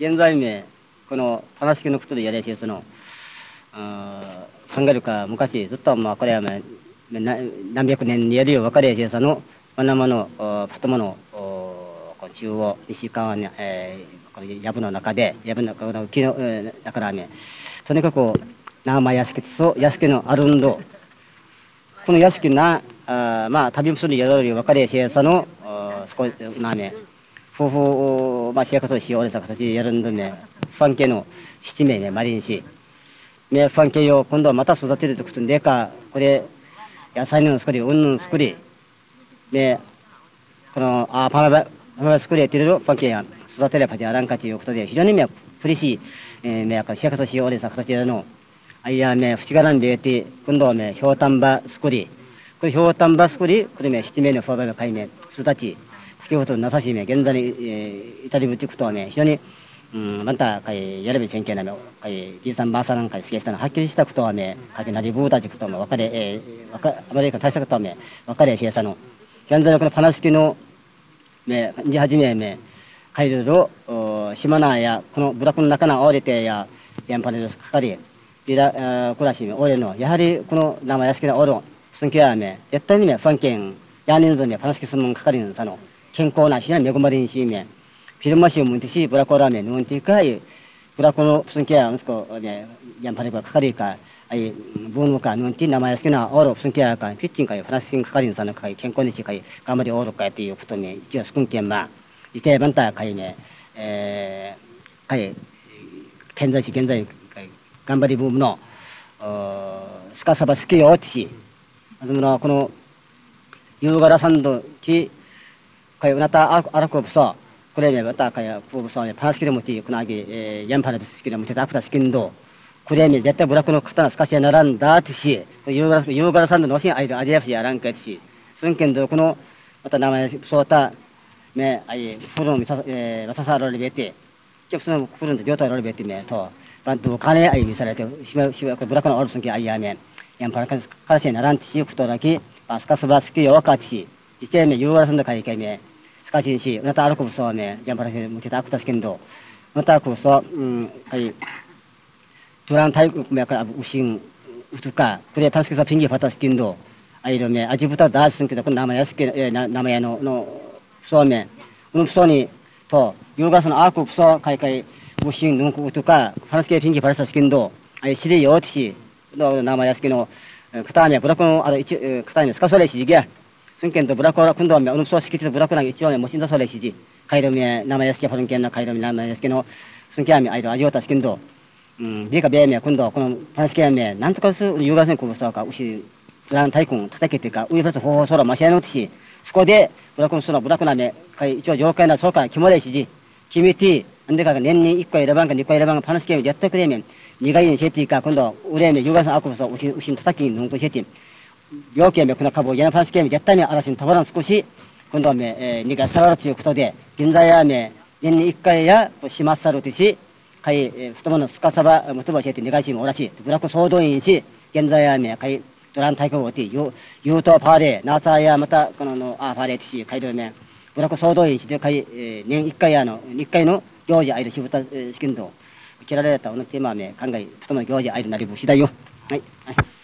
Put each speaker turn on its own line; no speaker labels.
現在名この話のことでやりしそのあ考えるか昔ずっとまあこれはまあ何百年にやるよ分かりやすさのこんなもの建物中央西側に、えー、この藪の中で藪のこの木の、えー、だからねとにかく生屋敷と屋敷のあるんどこの屋敷なあまあ旅するやるよ分かりやすさの少しなめ夫婦まあ生活をしようです形でやるんどねファン系の七名ねマリンしねファン系を今度はまた育てるとくとんでかこれ野菜の作りうんの作り。ねこのあパナバパナバ作りやってるファン系や育てればじゃあらんかということで非常にめ苦しい、えー、めやか生活しようです形でやるのあいやめふちがらんべえて今度はめひょうたんば作り。これひょうたんば作りこれめ七名のフォーバの海面育ち。先ほどなさしめ現在に、えー、至りぶっていくとはめ非常にうん、またかいやれべせんけなめかいじいさんばあさんなんかいすけしたのはっきりしたことはめかけなりぶうたじくとめわかれえー、わかアメリカ対策とめわかれしやさの現在のこのパナスキのめじはじめめかいるろ島なやこのブラックの中のおれてややんぱれるかかりビラ暮らしめおれのやはりこの名前やすきなおろすんきやめ絶対にめファンケンやねんぞめパナスキすむんかかりんさの健康なしな恵まれんしめん。昼間しもんてし、ブラコラメン、うんていかい、ブラコのプスンケア、息子、ね、やんぱりばかかりか、あい、ボンか、うんて名前好きな、おろ、プスンケアか、キッチンか、フランス人かかりんさんのかい、健康にしかい、頑張りおろかっていうことね、一応すくんけんま、一体ばんたかいね、えー、かい、健在し、現在、頑張りブームの、すかさば好きよってし、あずむのこの、夕方三度き、kayo nata arak ko busa kule me bata kayo ko busa panas kire muti kunagi yan pana bis kire muti takta skin do kule me jette burak no kutana skashi na ran da tishi yogara yogara san no sin aida ajef ya ran ka tishi sun ken do kuno mata na me sota me ai furu mi sa eh wasa sa ro le bete kep sun furu de jota ro le bete me to ban to kane ai mi sa le te shime shime ko burak no or sun ke ai ya men yan pana kashi na ran tishi kutora ki あすかすばすきよわかちし、じてめゆうわらさんのかいけめ、だけ、バスカスバスキよわかってし、実際め夕方さんの会見め。sekali si nata aku so me jam para si muti aku tas kendo nata aku so kai turan thai ku me ka using utuka kure paske sa pingi patas kendo ai ro me ajibuta da sun ke ko nama yaske nama ya no no so me un so ni to yoga san aku so kai kai using nung ku utuka paske pingi patas kendo ai shiri yo ti no nama yaske no くためブラコンある一くためすかそれしじげ 승ken도 브라코라 군도 하면 어느 소식기도 브라코랑 이치와에 모신다 소레시지 카이로미에 남아야스케 파른켄나 카이로미 남아야스케노 승케하미 아이로 아지오타 스킨도 음 니가 베메 군도この 파스케메 난토카스 유가센 쿠부사가 우시 브란 타이콘 타타케테가 우이프라스 호호소라 마시아노티시 そこでブラコンスのブラコナメ一応上階なそうかキモレシジキミティんでか年に1回選ばんか2回選ばんかパナスケミやってくれめん苦いにシェティか今度ウレメユガサンアクブソウシウシン叩きにぬんこシェティ 両県脈の株をヤナパンス県絶対に嵐にたまらん少し今度はめ、えー、2回下がるということで現在はめ年に1回やしまっさるとしかい、えー、太ものすかさばむとばしえて願いしもおらしブラック総動員し現在はめかいドラン大会をてゆゆとパーレーナーサーやまたこののあパーレーとしかいどめブラック総動員してかい、えー、年1回やの1回の行事あいるしぶた試験と切られたおのテーマめ考え太もの行事あいるなりぶしだよはい、はい